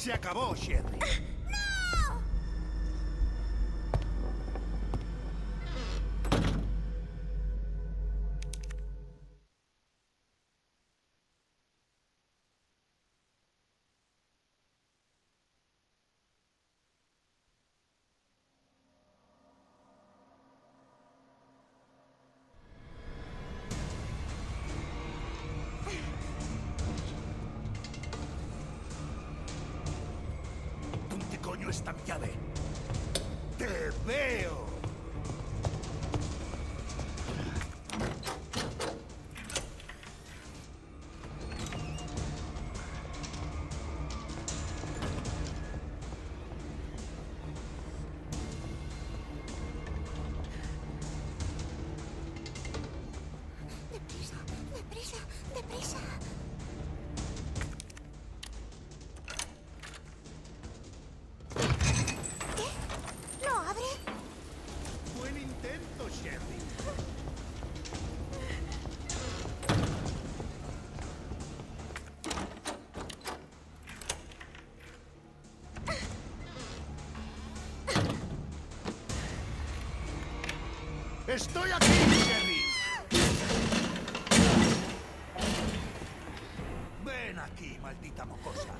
Se acabó, Sherry. ¡Estoy aquí, Sherry! Ven aquí, maldita mocosa.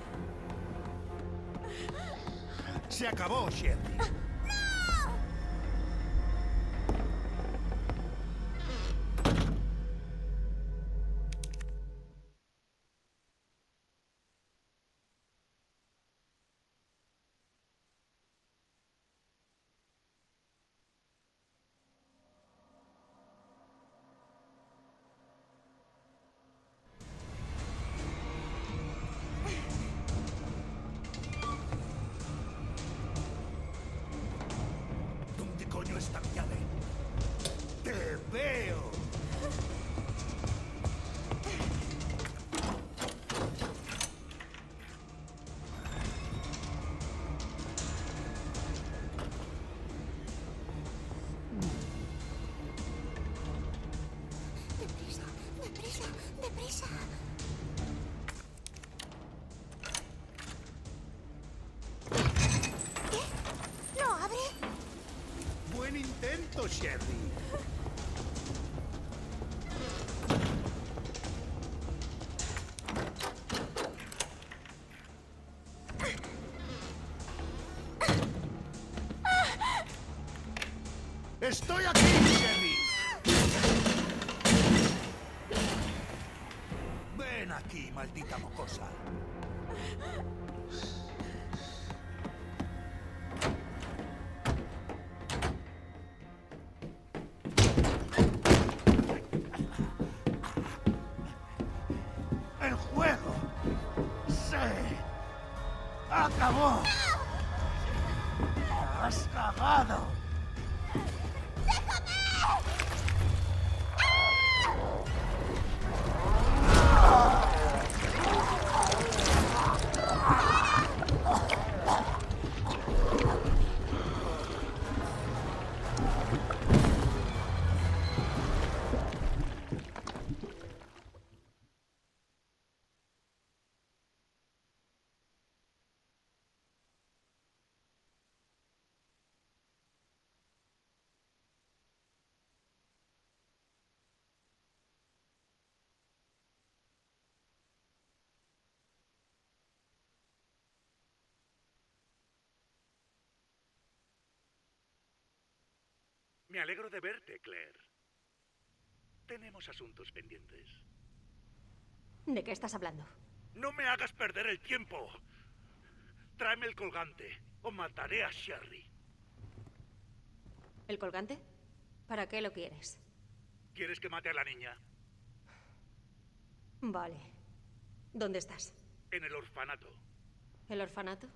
Se acabó, Sherry. Estoy aquí, Sherry. Ven aquí, maldita Me alegro de verte, Claire. Tenemos asuntos pendientes. ¿De qué estás hablando? No me hagas perder el tiempo. Tráeme el colgante o mataré a Sherry. ¿El colgante? ¿Para qué lo quieres? ¿Quieres que mate a la niña? Vale. ¿Dónde estás? En el orfanato. ¿El orfanato?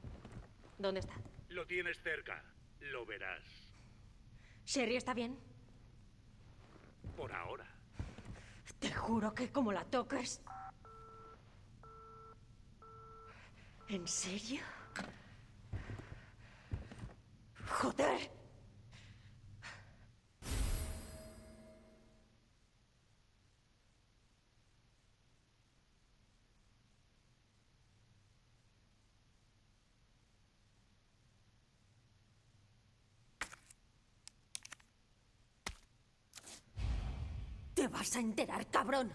¿Dónde está? Lo tienes cerca. Lo verás. ¿Sherry está bien? Por ahora. Te juro que como la toques... ¿En serio? Joder. Te vas a enterar, cabrón.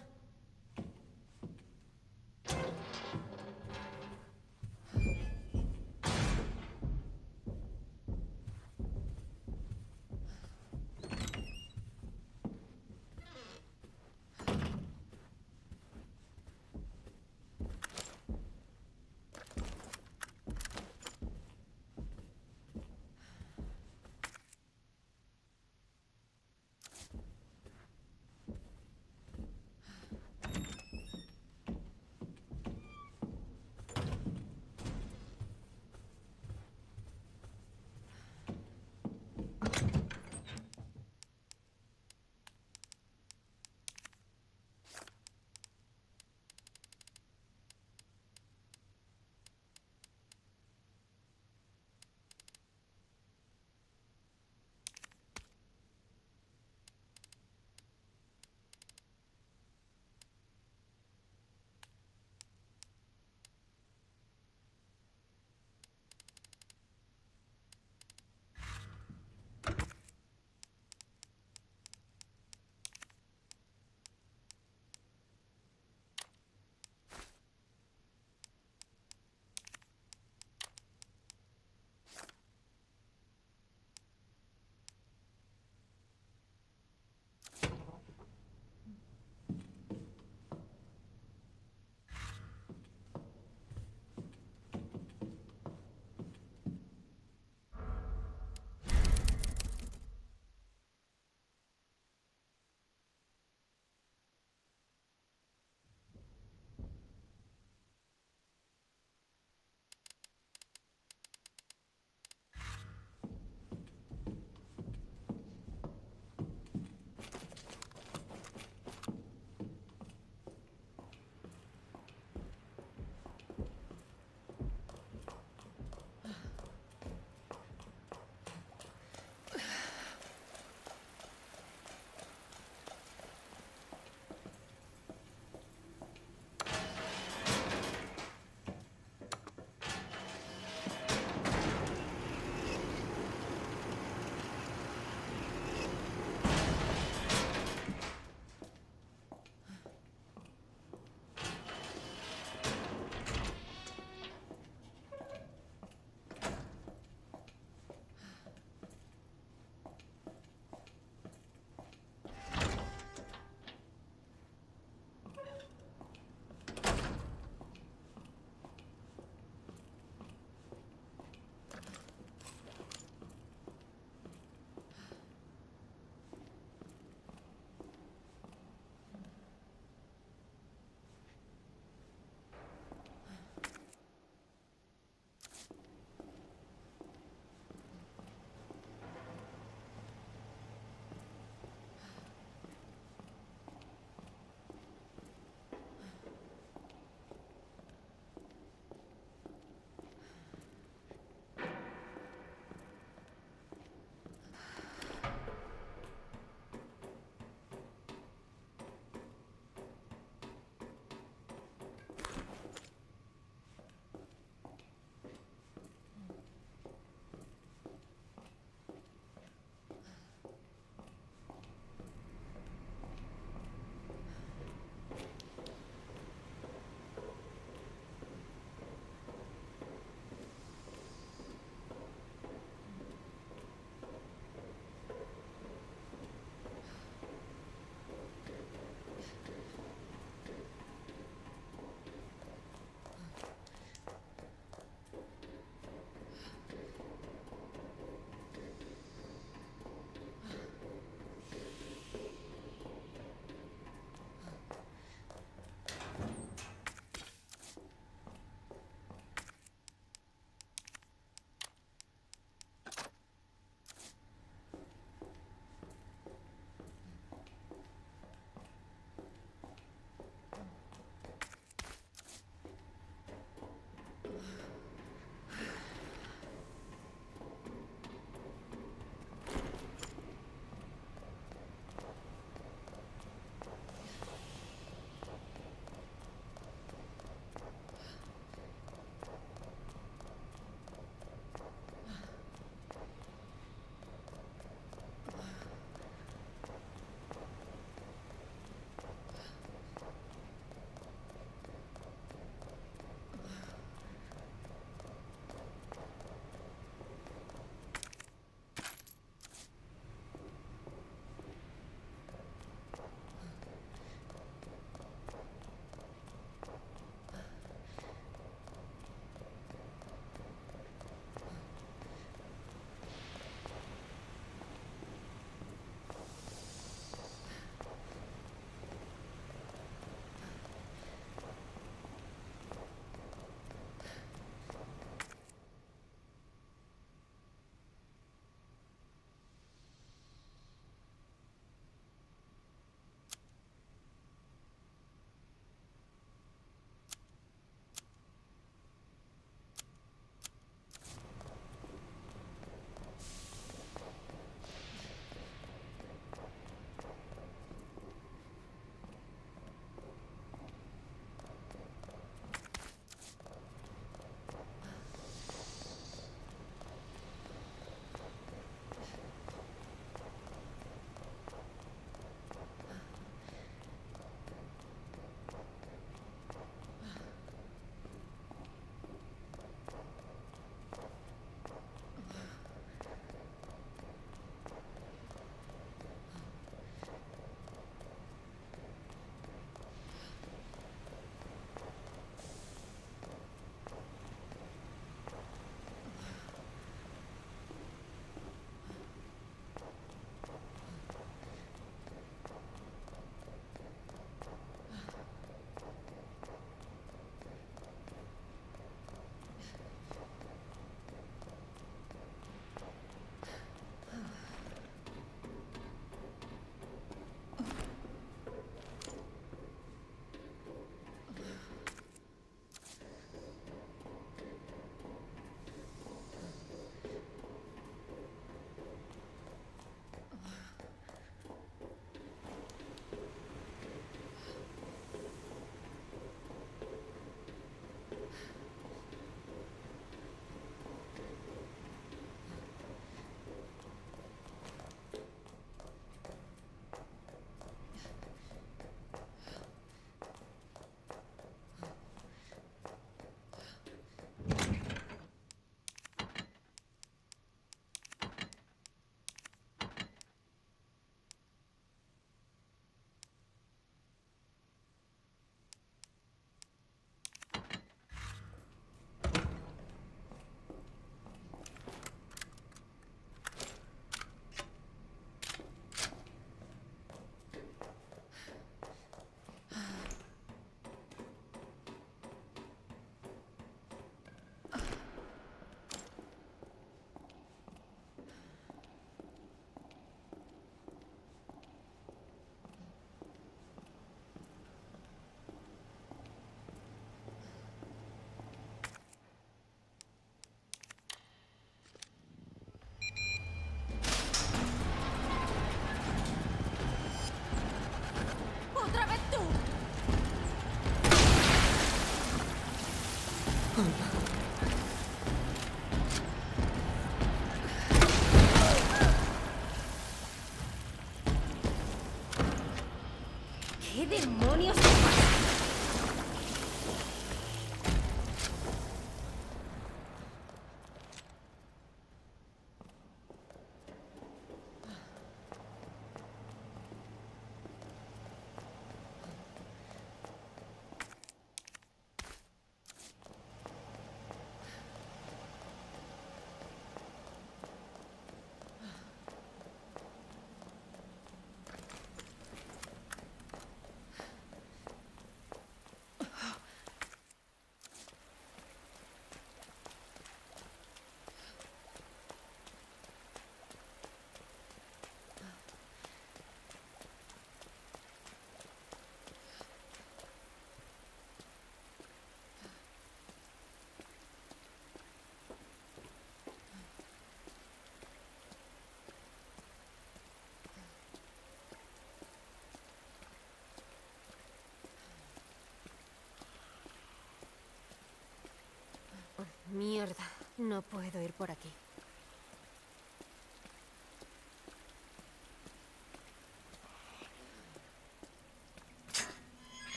Mierda, no puedo ir por aquí.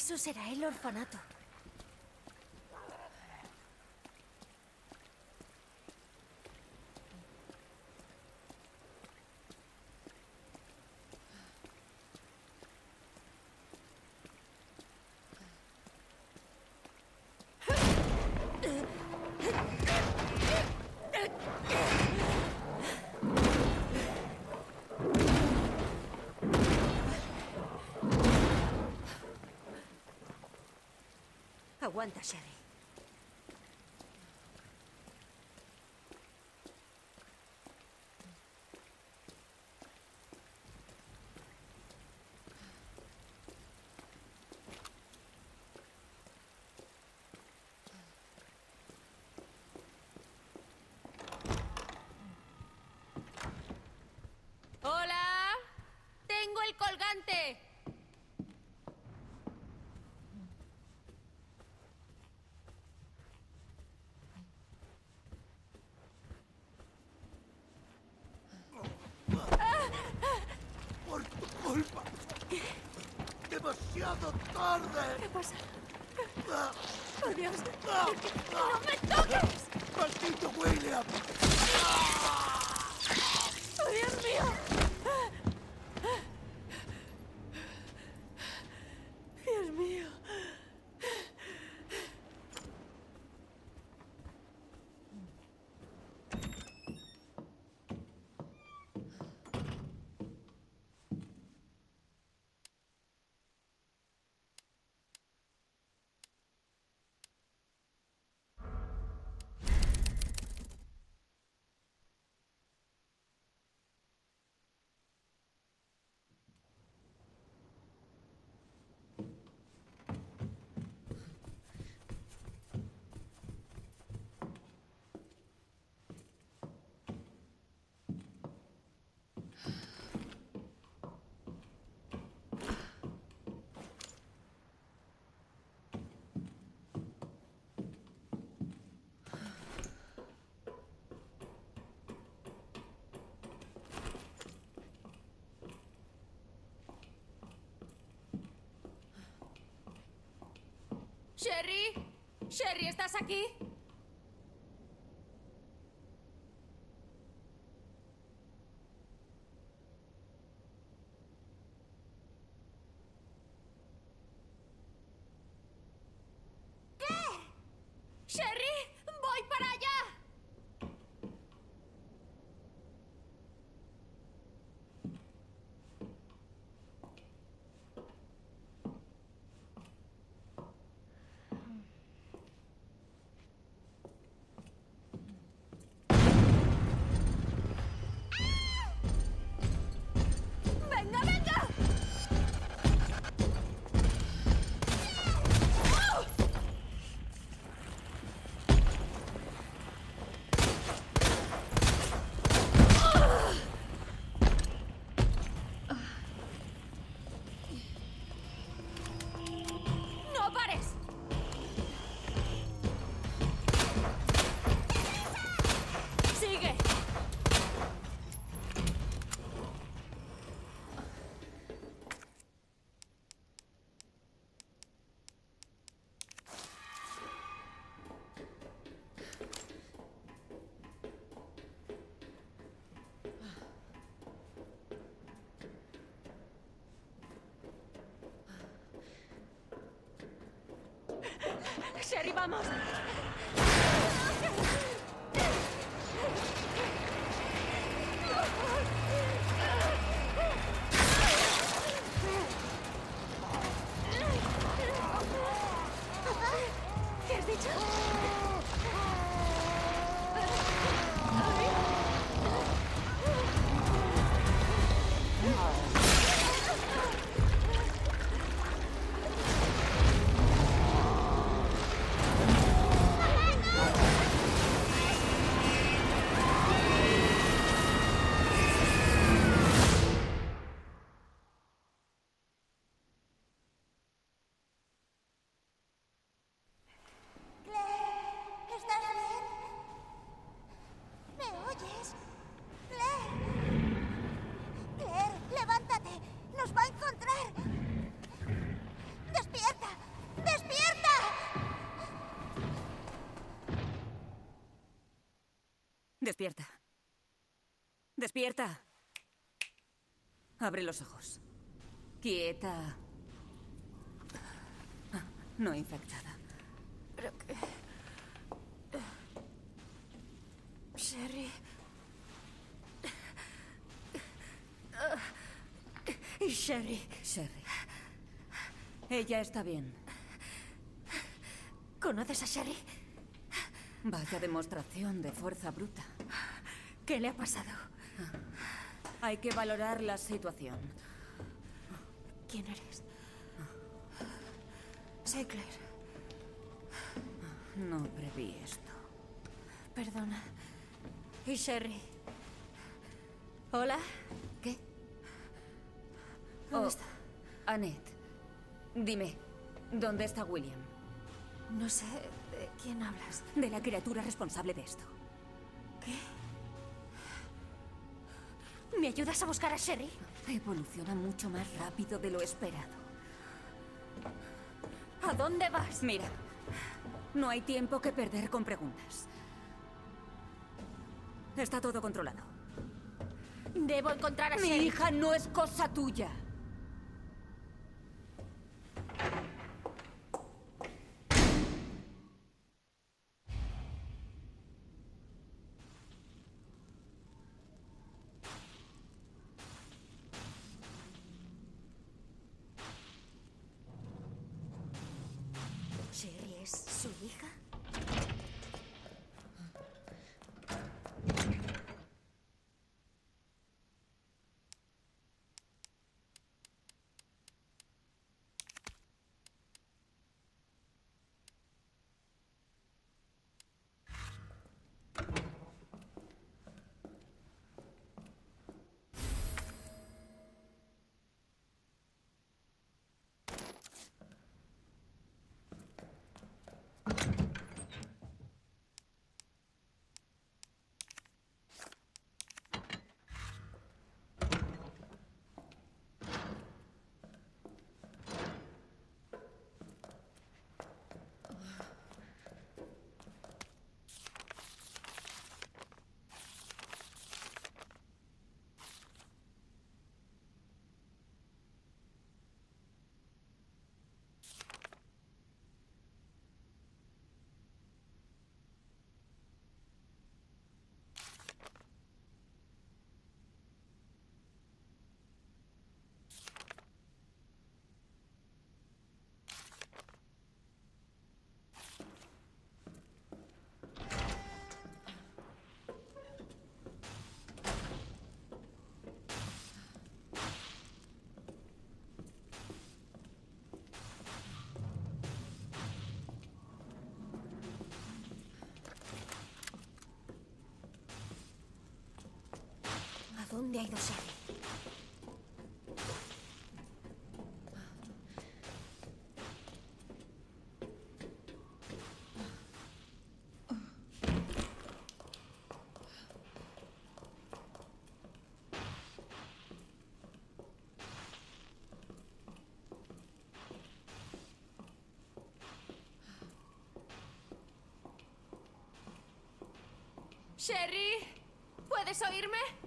Eso será el orfanato. Aguanta, Sherry. ¡Hola! ¡Tengo el colgante! Tarde. ¿Qué pasa? ¡Oh, Dios! ah, ¡No me toques! ¡Maldito William! ¡Oh, Dios mío! Dios mío. ¿Sherry? ¿Sherry, estás aquí? Sherry, vamos. Despierta. Despierta. Abre los ojos. Quieta. No infectada. Pero que... Sherry... Y Sherry, Sherry. Ella está bien. ¿conoces a Sherry? Vaya demostración de fuerza bruta. ¿Qué le ha pasado? Hay que valorar la situación. ¿Quién eres? Soy Claire. No preví esto. Perdona. ¿Y Sherry? ¿Hola? ¿Qué? ¿Dónde Oh, está? Annette, dime, ¿dónde está William? No sé de quién hablas. De la criatura responsable de esto. ¿Qué? ¿Me ayudas a buscar a Sherry? Evoluciona mucho más rápido de lo esperado. ¿A dónde vas? Mira, no hay tiempo que perder con preguntas. Está todo controlado. Debo encontrar a Mi Sherry. hija no es cosa tuya. ¿Sherry es su hija? ¿A dónde ha ido Sherry? Sherry, ¿puedes oírme?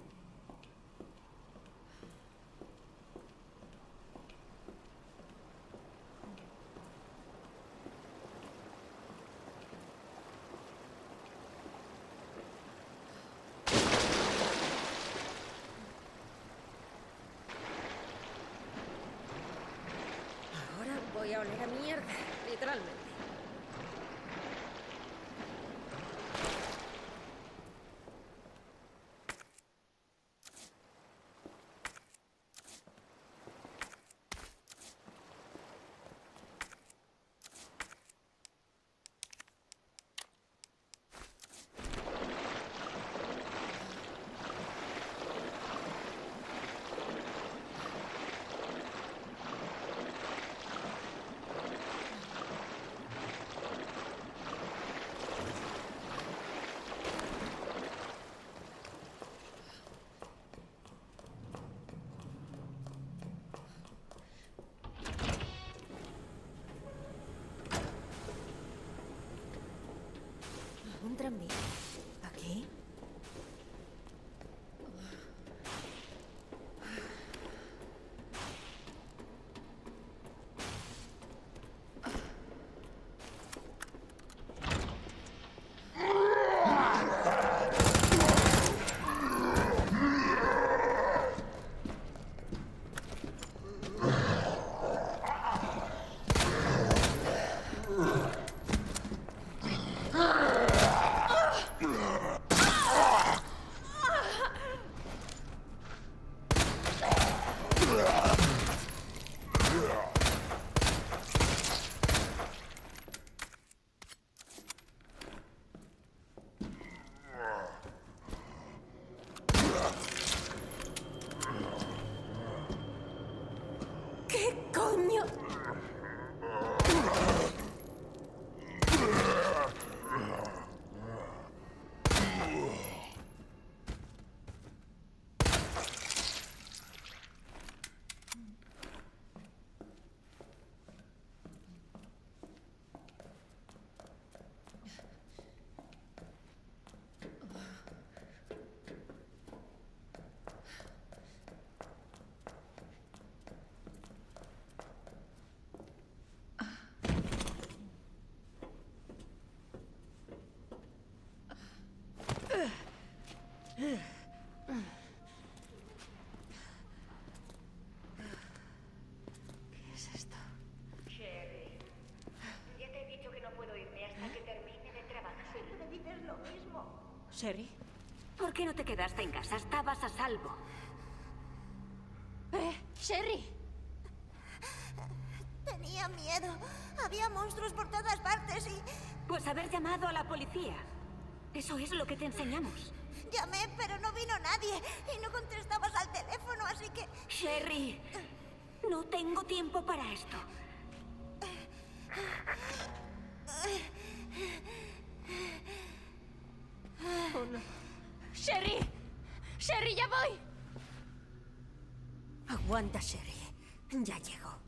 ¿Qué es esto? Sherry, ya te he dicho que no puedo irme hasta que termine de trabajar. Siempre me dices lo mismo. ¿Sherry? ¿Por qué no te quedaste en casa? Estabas a salvo. ¿Eh? Sherry. Tenía miedo. Había monstruos por todas partes y Pues haber llamado a la policía. Eso es lo que te enseñamos. Llamé, pero no vino nadie. Y no contestabas al teléfono, así que... Sherry, no tengo tiempo para esto. Sherry. Sherry, ya voy. Aguanta, Sherry. Ya llego.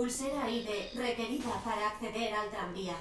Pulsera ID requerida para acceder al tranvía.